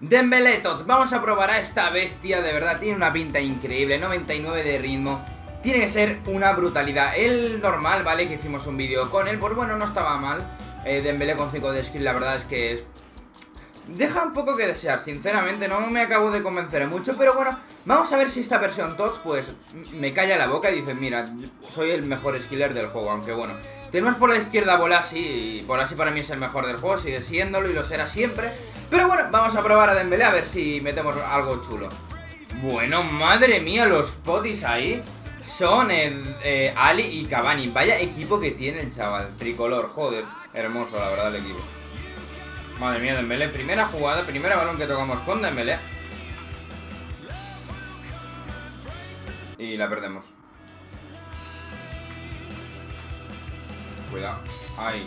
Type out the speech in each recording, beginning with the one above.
Dembélé Tots, vamos a probar a esta bestia, de verdad, tiene una pinta increíble, 99 de ritmo Tiene que ser una brutalidad El normal, ¿vale? Que hicimos un vídeo con él, pues bueno, no estaba mal eh, con 5 de skill, la verdad es que es... Deja un poco que desear, sinceramente, no me acabo de convencer mucho Pero bueno, vamos a ver si esta versión TOTS, pues, me calla la boca y dice Mira, soy el mejor skiller del juego, aunque bueno tenemos por la izquierda Bolasi y Bolasi para mí es el mejor del juego, sigue siéndolo y lo será siempre. Pero bueno, vamos a probar a Dembélé a ver si metemos algo chulo. Bueno, madre mía, los potis ahí son eh, eh, Ali y Cavani. Vaya equipo que tiene el chaval, tricolor, joder. Hermoso, la verdad, el equipo. Madre mía, Dembélé, primera jugada, primera balón que tocamos con Dembélé. Y la perdemos. Cuidado. Ahí.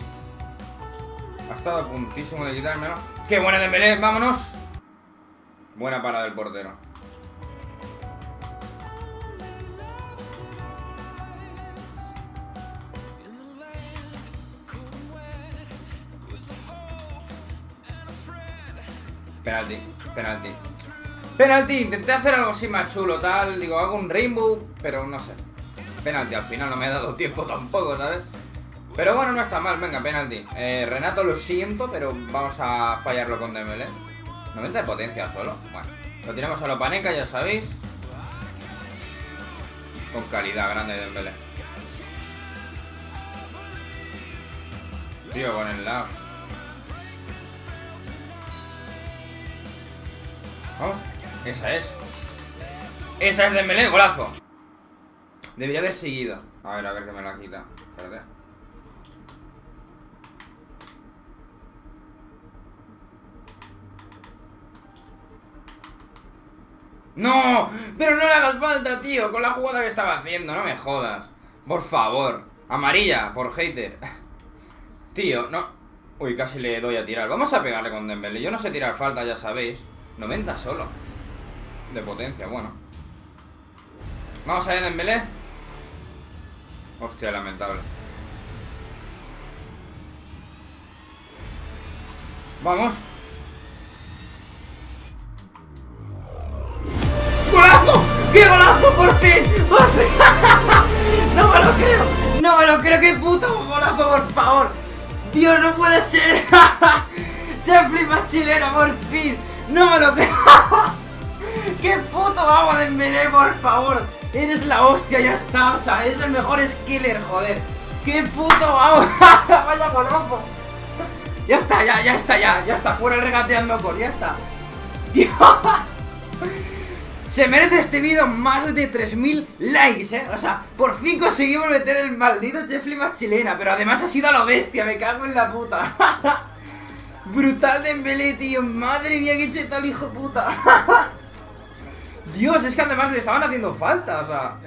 Ha estado a puntísimo de quitármelo. ¡Qué buena Dembélé! ¡Vámonos! Buena parada del portero. Penalti, penalti Penalti, intenté hacer algo así más chulo, tal Digo, hago un rainbow, pero no sé Penalti, al final no me he dado tiempo tampoco, ¿sabes? Pero bueno, no está mal, venga, penalti. Eh, Renato lo siento, pero vamos a fallarlo con Dembélé. 90 de potencia solo, bueno Lo tiramos a lo paneca, ya sabéis. Con calidad grande Dembélé. Tío, con el lado Vamos, esa es. Esa es Dembélé, golazo. Debería haber seguido. A ver, a ver que me la quita Espérate ¡No! Pero no le hagas falta, tío Con la jugada que estaba haciendo, no me jodas. Por favor Amarilla, por hater. Tío, no. Uy, casi le doy a tirar. Vamos a pegarle con Dembélé. Yo no sé tirar falta, ya sabéis. 90 solo. De potencia, bueno. Vamos a ir Dembélé. Hostia, lamentable. Vamos ¡No me lo creo! ¡No me lo creo! ¡Qué puto golazo, por favor! ¡Dios, no puede ser! ¡Jeffrey más por fin! ¡No me lo creo! ¡Qué puto vamos de Dembélé, por favor! Eres la hostia, ya está, o sea, es el mejor skiller, joder ¡Qué puto vamos! ¡Vaya golazo! Ya está, ya, ya está, ya, ya está, fuera regateando con, ya está. Se merece este vídeo más de 3.000 likes, ¿eh? O sea, por fin conseguimos meter el maldito Jeffrey más chilena Pero además ha sido a lo bestia, me cago en la puta. Brutal de Dembélé, tío. Madre mía, que cheto el hijo puta. Dios, es que además le estaban haciendo falta, o sea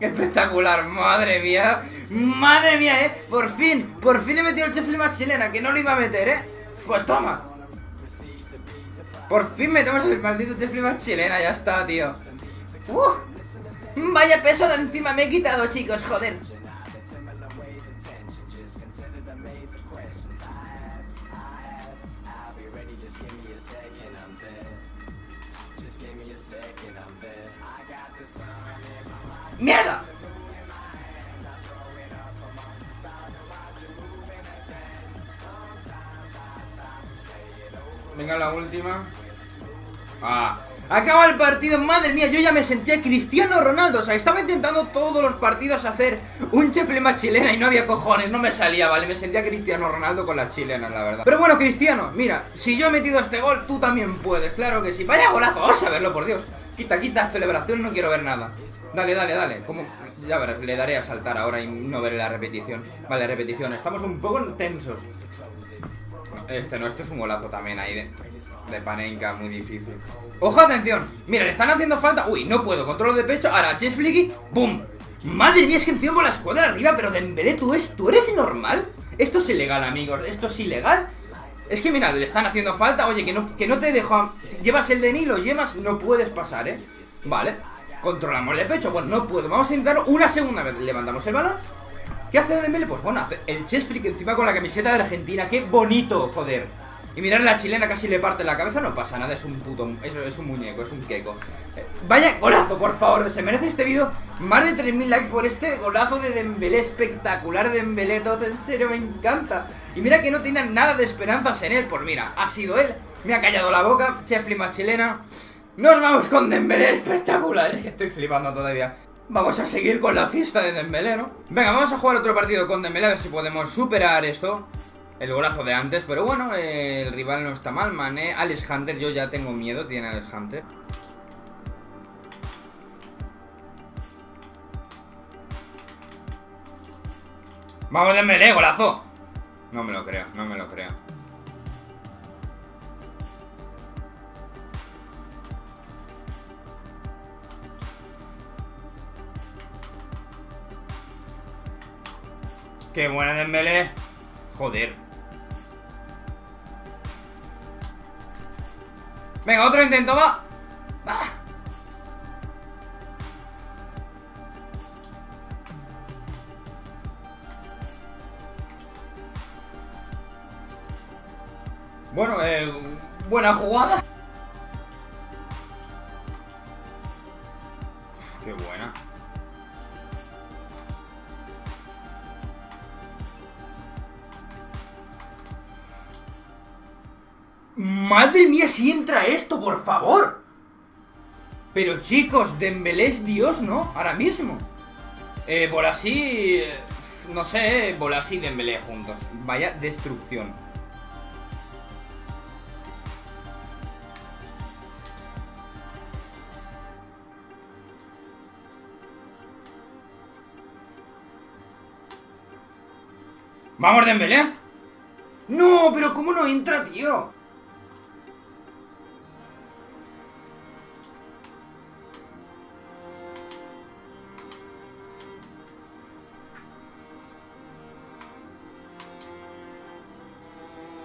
Espectacular, madre mía Madre mía, eh. Por fin, por fin he metido el Jeffrey más chilena Que no lo iba a meter, eh. Pues toma por fin metemos el maldito Jeffrey más chilena, ya está, tío. Vaya peso de encima me he quitado, chicos, joder. ¡Mierda! Venga la última Ah. Acaba el partido, madre mía, yo ya me sentía Cristiano Ronaldo, o sea, estaba intentando todos los partidos hacer un cheflema chilena y no había cojones, no me salía, ¿vale? Me sentía Cristiano Ronaldo con las chilenas, la verdad. Pero bueno, Cristiano, mira, si yo he metido este gol, tú también puedes, claro que sí. Vaya golazo, vamos a verlo, por Dios. Quita, quita, celebración, no quiero ver nada. Dale, dale, dale, como, ya verás, le daré a saltar ahora y no veré la repetición. Vale, repetición, estamos un poco tensos este no, esto es un golazo también ahí de, de Panenka, muy difícil. ¡Ojo, atención! Mira, le están haciendo falta... Uy, no puedo, control de pecho, ahora Chef Flicky, ¡Bum! Madre mía, es que encima con la escuadra arriba, pero Dembélé, ¿tú, es, ¿tú eres normal? Esto es ilegal, amigos, esto es ilegal Es que mira, le están haciendo falta Oye, que no, que no te dejo... Llevas el de Nilo, llevas, no puedes pasar, ¿eh? Vale, controlamos el pecho Bueno, no puedo, vamos a intentarlo una segunda vez Levantamos el balón ¿Qué hace Dembélé? Pues bueno, hace el chest freak encima con la camiseta de Argentina ¡Qué bonito, joder! Y mirar la chilena casi le parte la cabeza, no pasa nada, es un puto... Eso es un muñeco, es un queco. Eh, vaya golazo, por favor, se merece este vídeo más de 3.000 likes por este golazo de Dembélé espectacular, Dembélé, todo, en serio, me encanta. Y mira que no tienen nada de esperanzas en él, pues mira, ha sido él, me ha callado la boca, Chefli más chilena. Nos vamos con Dembélé, espectacular, es que estoy flipando todavía. Vamos a seguir con la fiesta de Dembélé, ¿no? Venga, vamos a jugar otro partido con Dembélé, a ver si podemos superar esto el golazo de antes, pero bueno, eh, el rival no está mal, Mané, Alex Hunter, yo ya tengo miedo, tiene Alex Hunter. Vamos de melee, golazo. No me lo creo, no me lo creo. Qué buena Dembélé. Joder. Venga, otro intento, va. Va. Bueno, eh, buena jugada. Madre mía, si entra esto, por favor. Pero chicos, Dembélé es Dios, ¿no? Ahora mismo. Eh, así... No sé, Bolasí y Dembélé juntos. Vaya destrucción. ¡Vamos, Dembélé! ¡No! ¿Pero cómo no entra, tío?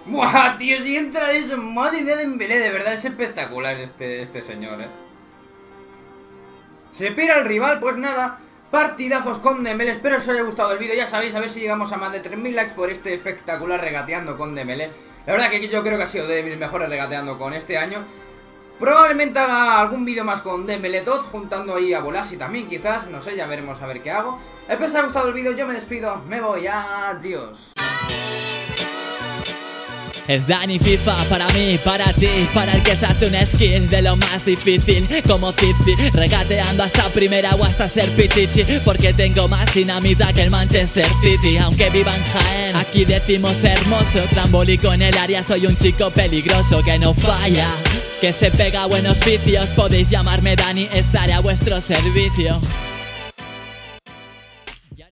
Buah, tío, si entra eso, madre mía de Dembélé, de verdad es espectacular este, este señor, eh. Se pira el rival, pues nada, partidazos con Dembélé, espero os haya gustado el vídeo, ya sabéis, a ver si llegamos a más de 3.000 likes por este espectacular regateando con Dembélé. La verdad que yo creo que ha sido de mis mejores regateando con este año. Probablemente haga algún vídeo más con Dembélé Tots, juntando ahí a Bolasi también, quizás, no sé, ya veremos a ver qué hago. Espero que os haya gustado el vídeo, yo me despido, me voy, adiós. Es Dani FIFA para mí, para ti, para el que se hace una skill de lo más difícil Como Cici, regateando hasta primera o hasta ser pitichi Porque tengo más dinamita que el Manchester City Aunque viva en Jaén, aquí decimos hermoso Trambólico en el área, soy un chico peligroso que no falla. Que se pega buenos vicios, podéis llamarme Dani, estaré a vuestro servicio